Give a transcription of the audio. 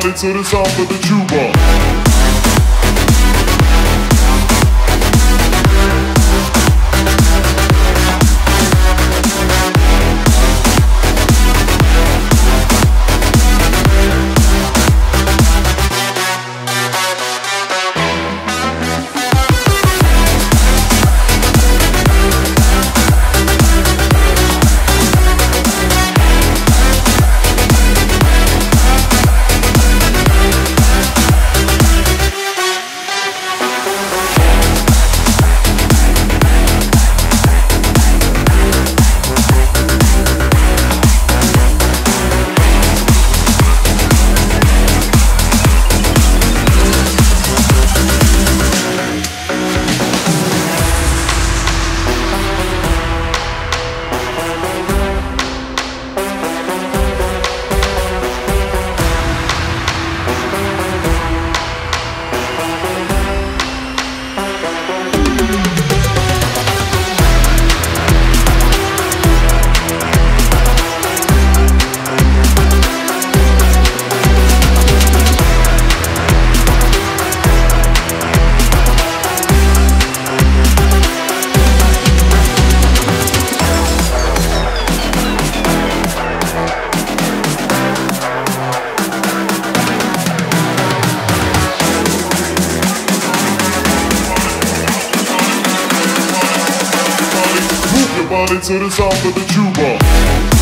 body to the sound of the tuba. Move your body to the sound of the tuba.